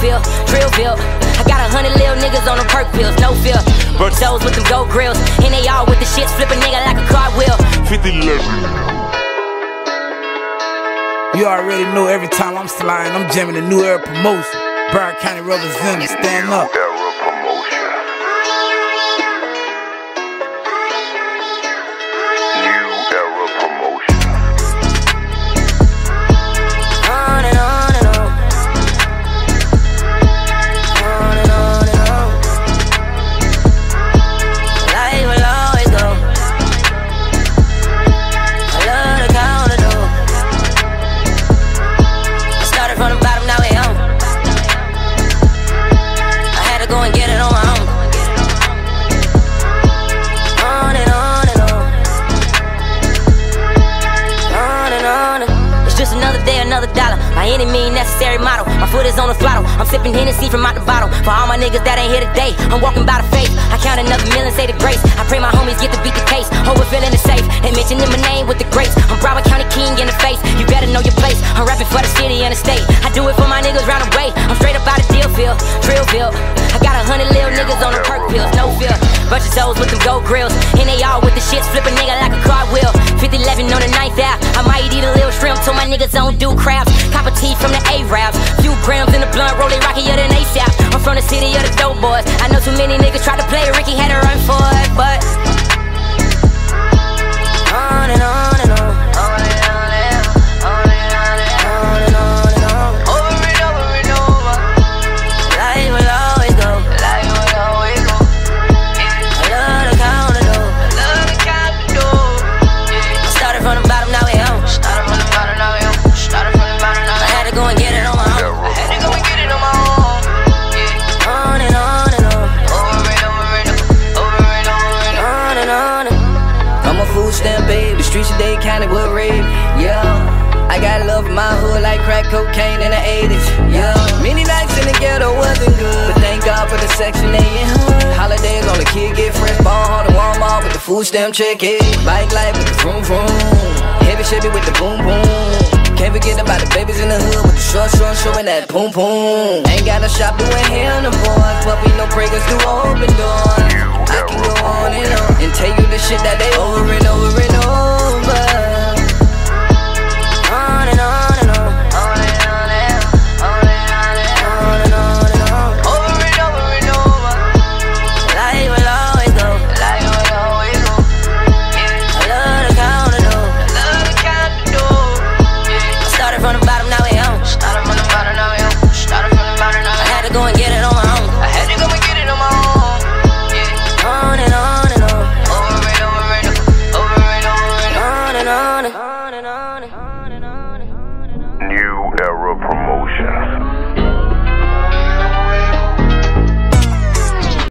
feel, Drillville. I got a hundred little niggas on the perk pills, no fear. Broke souls with them gold grills, and they all with the shits, flip a nigga like a cartwheel. 50 You already know every time I'm sliding, I'm jamming a new era promotion. Broward County representing, stand up. Another day, another dollar. Any means necessary model. My foot is on the throttle. I'm sipping Hennessy from out the bottle. For all my niggas that ain't here today, I'm walking by the faith. I count another million, say the grace. I pray my homies get to beat the case. Hope we're feeling it safe. They mentioning my name with the grace. I'm Broward County King in the face. Better know your place. I'm rapping for the city and the state. I do it for my niggas round the way. I'm straight up out of Deerfield, Drillville. I got a hundred little niggas on the perk pills, no fear. Bunch of souls with them gold grills. And they all with the shits, flip a nigga like a cartwheel. 50 11 on the ninth out. I might eat a little shrimp till my niggas don't do crabs. Copper teeth from the A-Raps. Few grams in the blunt, rolling rockier than ASAP. I'm from the city of the dope boys. I know too many niggas try to play. Ricky had to run for it, but. A stamp babe, the streets of Dade County would rape, yeah. I got love for my hood like crack cocaine in the 80s, yeah. Many nights in the ghetto wasn't good, but thank God for the section 8 and. Holidays, all the kid get fresh, ball hard to Walmart with the food stamp check, hey. Bike life with the vroom vroom, heavy Chevy with the boom boom. Can't forget about the babies in the hood with the short short showing that boom boom. Ain't got no shop doing hair on the boys, but we know breakers do open doors. I can go